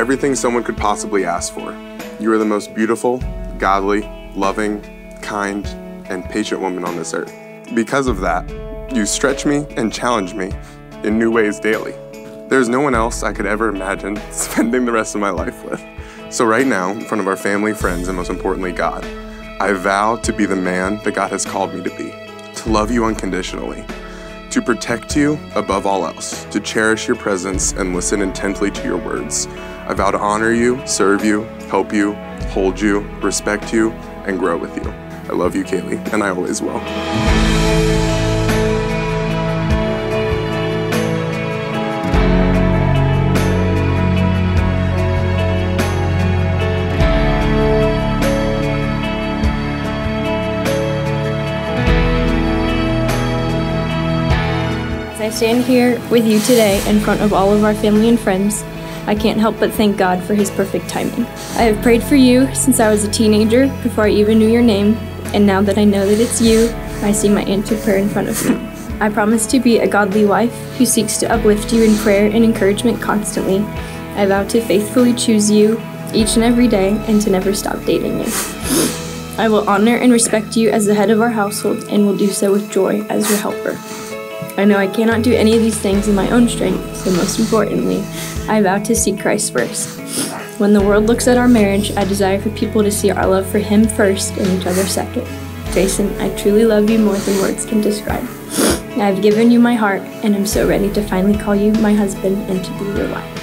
everything someone could possibly ask for. You are the most beautiful, godly, loving, kind, and patient woman on this earth. Because of that, you stretch me and challenge me in new ways daily. There's no one else I could ever imagine spending the rest of my life with. So, right now, in front of our family, friends, and most importantly, God, I vow to be the man that God has called me to be, to love you unconditionally, to protect you above all else, to cherish your presence and listen intently to your words. I vow to honor you, serve you, help you, hold you, respect you, and grow with you. I love you, Kailey, and I always will. I stand here with you today in front of all of our family and friends, I can't help but thank God for His perfect timing. I have prayed for you since I was a teenager, before I even knew your name, and now that I know that it's you, I see my answered prayer in front of me. I promise to be a godly wife who seeks to uplift you in prayer and encouragement constantly. I vow to faithfully choose you each and every day and to never stop dating you. I will honor and respect you as the head of our household and will do so with joy as your helper. I know I cannot do any of these things in my own strength, so most importantly, I vow to seek Christ first. When the world looks at our marriage, I desire for people to see our love for Him first and each other second. Jason, I truly love you more than words can describe. I have given you my heart, and I'm so ready to finally call you my husband and to be your wife.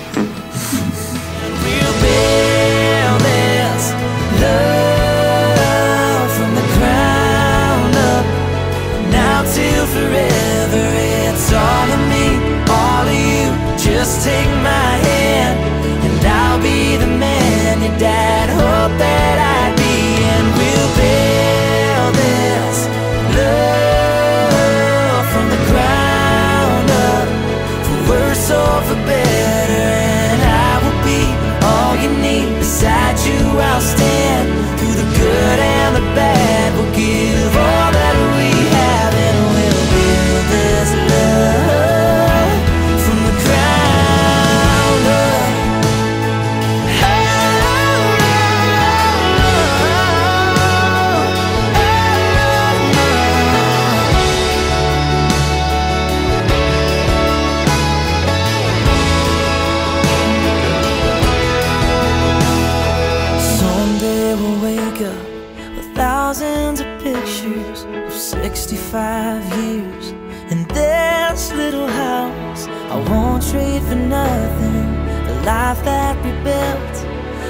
You, I'll little house. I won't trade for nothing the life that we built.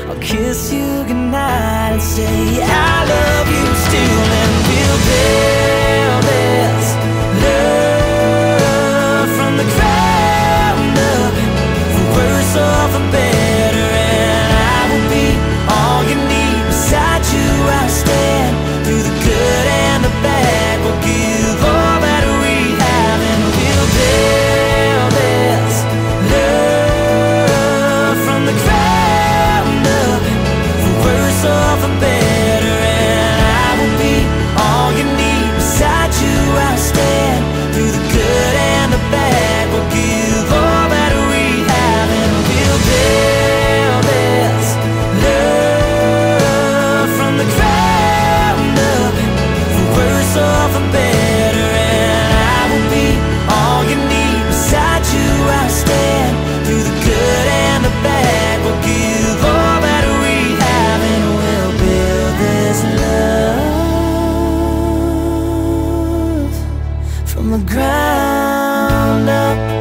I'll kiss you goodnight and say I love you still, and we'll build round up.